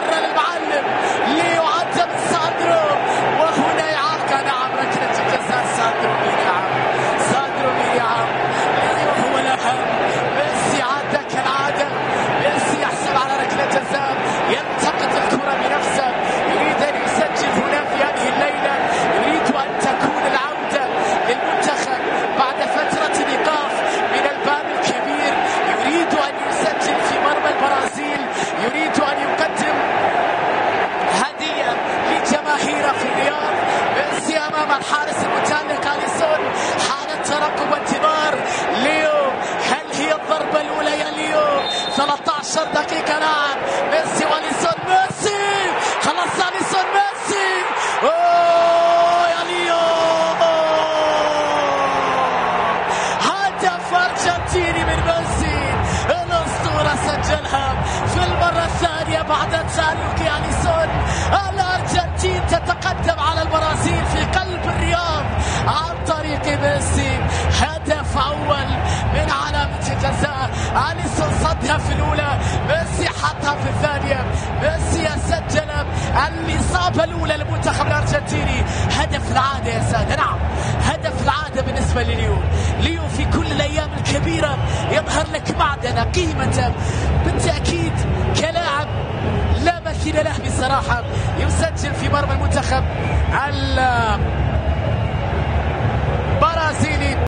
مرة للمعلم. 13 دقيقة نعم ميسي وأليسون ميسي! خلاص أليسون ميسي! أوه يا ليو هدف أرجنتيني من ميسي. الأسطورة سجلها في المرة الثانية بعد تسلق أليسون الأرجنتين تتقدم على البرازيل في قلب الرياض. عن طريق ميسي هدف أول الإصابة الأولى للمنتخب الأرجنتيني. هدف العادة يا سادة نعم هدف العادة بالنسبة لليو. ليو في كل الأيام الكبيرة يظهر لك معدن قيمته بالتأكيد كلاعب لا مثيل له بصراحة. يسجل في مرمى المنتخب